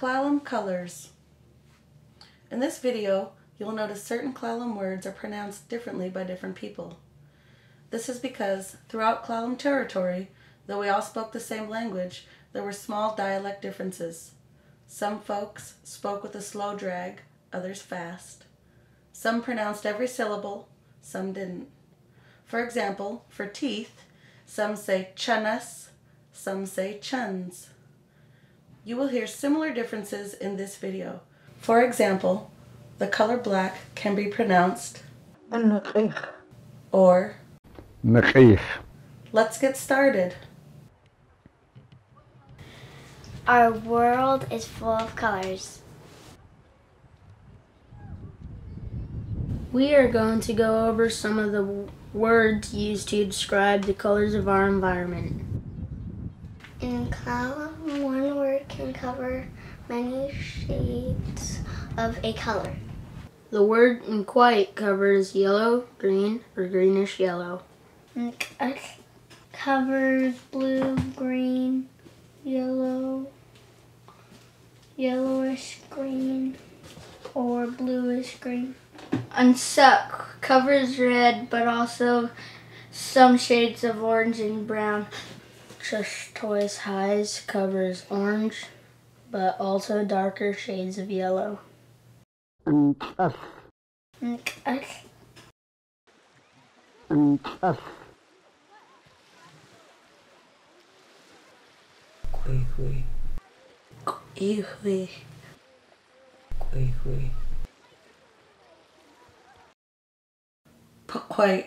Klallam colors. In this video, you'll notice certain Klallam words are pronounced differently by different people. This is because throughout Klallam territory, though we all spoke the same language, there were small dialect differences. Some folks spoke with a slow drag, others fast. Some pronounced every syllable, some didn't. For example, for teeth, some say chunas, some say chuns. You will hear similar differences in this video. For example, the color black can be pronounced or Let's get started. Our world is full of colors. We are going to go over some of the words used to describe the colors of our environment. In Klallam, one word can cover many shades of a color. The word in white covers yellow, green, or greenish yellow. It covers blue, green, yellow, yellowish green, or bluish green. Unsuck covers red, but also some shades of orange and brown. Just Toys Highs covers orange, but also darker shades of yellow. Uncuff. Uncuff. Uncuff. Quickly. Quickly. Quickly. Put quite.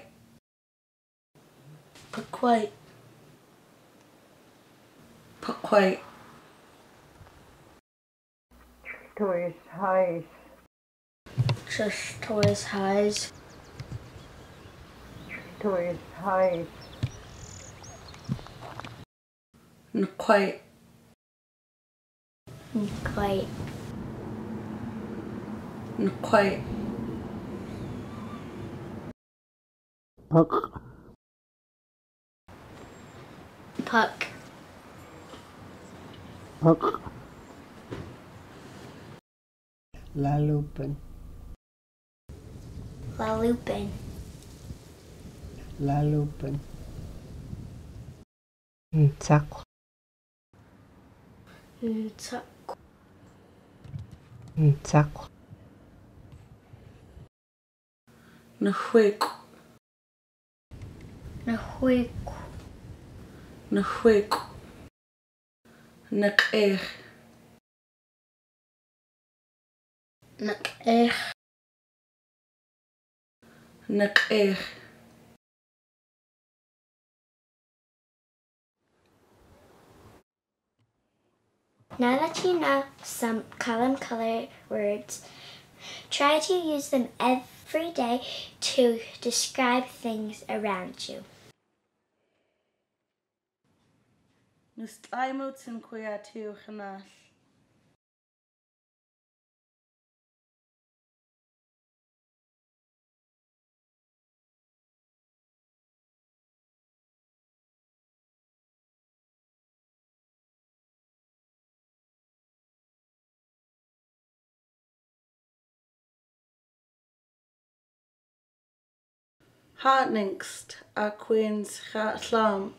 Put quite. Put quite. Toys highs. Just toys highs. Toys highs. Not quite. Not quite. Not quite. Puck, بق lalupin, la lupin, lalupin. Ntsak, Ntuck ntsak, nhwik, Now that you know some Klallam color words, try to use them every day to describe things around you. Nus tlaimwyd sy'n cwya tiw chanall. Hartningst a Queen's Llam.